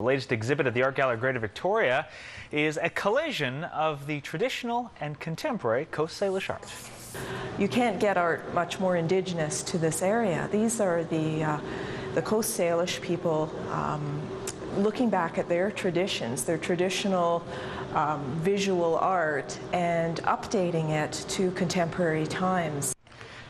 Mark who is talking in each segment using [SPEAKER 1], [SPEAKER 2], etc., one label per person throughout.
[SPEAKER 1] The latest exhibit at the Art Gallery Greater Victoria is a collision of the traditional and contemporary Coast Salish art.
[SPEAKER 2] You can't get art much more indigenous to this area. These are the, uh, the Coast Salish people um, looking back at their traditions, their traditional um, visual art, and updating it to contemporary times.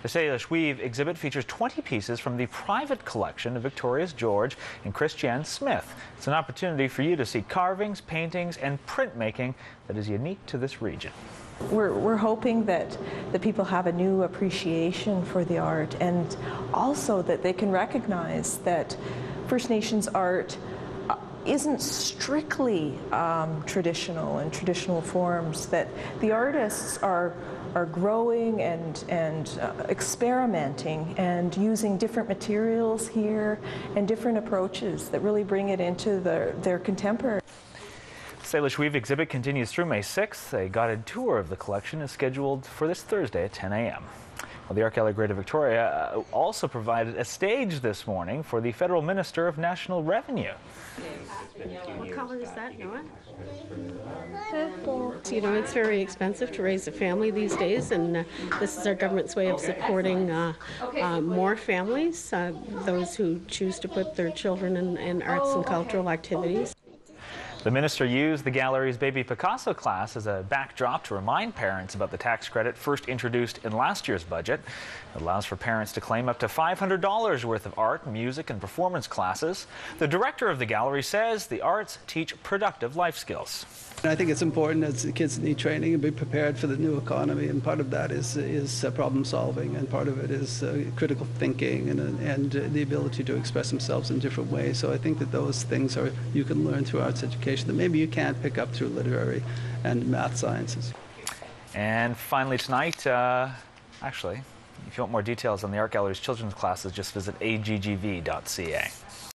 [SPEAKER 1] The Salish Weave exhibit features 20 pieces from the private collection of Victoria's George and Christiane Smith. It's an opportunity for you to see carvings, paintings, and printmaking that is unique to this region.
[SPEAKER 2] We're, we're hoping that the people have a new appreciation for the art and also that they can recognize that First Nations art isn't strictly um, traditional and traditional forms, that the artists are are growing and, and uh, experimenting and using different materials here and different approaches that really bring it into the, their contemporary.
[SPEAKER 1] Salish Weave exhibit continues through May 6th. A guided tour of the collection is scheduled for this Thursday at 10 a.m. Well, the Art Gallery Greater Victoria uh, also provided a stage this morning for the Federal Minister of National Revenue.
[SPEAKER 3] What color is that, Noah?
[SPEAKER 4] Purple.
[SPEAKER 3] You know, it's very expensive to raise a family these days, and uh, this is our government's way of supporting uh, uh, more families, uh, those who choose to put their children in, in arts and cultural activities.
[SPEAKER 1] The minister used the gallery's Baby Picasso class as a backdrop to remind parents about the tax credit first introduced in last year's budget. It allows for parents to claim up to $500 worth of art, music, and performance classes. The director of the gallery says the arts teach productive life skills.
[SPEAKER 5] I think it's important that the kids need training and be prepared for the new economy, and part of that is is uh, problem solving, and part of it is uh, critical thinking and and uh, the ability to express themselves in different ways. So I think that those things are you can learn through arts education that maybe you can't pick up through literary and math sciences.
[SPEAKER 1] And finally tonight, uh, actually, if you want more details on the Art Gallery's children's classes, just visit aggv.ca.